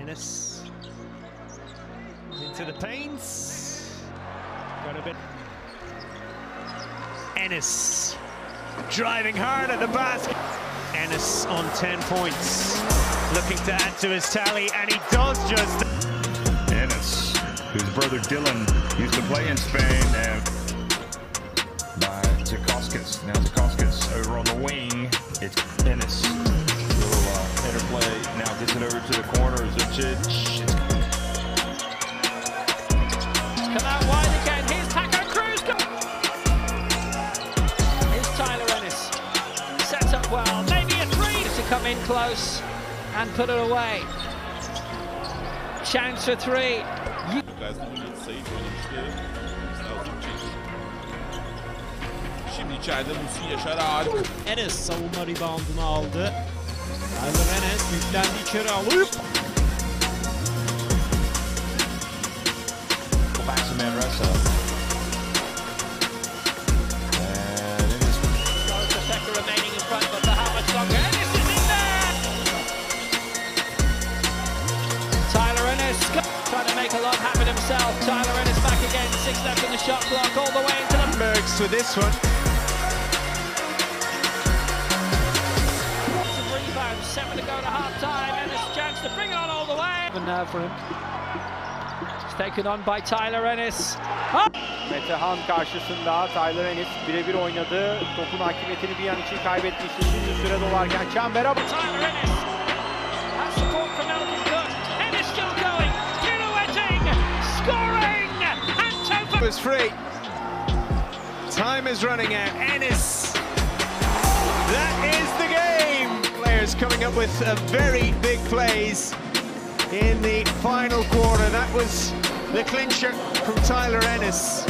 Ennis into the paints. Got a bit. Ennis driving hard at the basket. Ennis on 10 points, looking to add to his tally, and he does just. Ennis, whose brother Dylan used to play in Spain, and by Zakoskis. Now Zakoskis over on the wing. It's Ennis. Little uh. Now gets it over to the corner. Zucic. It's Come out wide again. Here's Paco Cruz. Go. Here's Tyler Ennis. Sets up well. Maybe a three to come in close and put it away. Chance for three. Gazlı sayı oynamıştı. Lazımcı. Şimdi içeride Musi Yaşar harika. Enes savunma reboundunu aldı. Tyler Enes içeri alıp back to Manresa. The! Tyler Ennis trying to make a lot happen himself. Tyler Ennis back again. Six left in the shot clock, all the way into the Bergs with this one. Lots seven to go to half time, and it's a chance to bring it on all the way. A nerve for him. It's taken on by Tyler Ennis. Oh! Metehan karşısında Tyler Ennis birebir oynadı. Topun hakimiyetini bir an için kaybetti. Şimdi süre dolarken çembere Tyler Ennis has support from Elgin Cook. Ennis still going, pirouetting, scoring, and Topa. was free. Time is running out. Ennis. That is the game. Players coming up with a very big plays in the final quarter. That was the clincher from Tyler Ennis.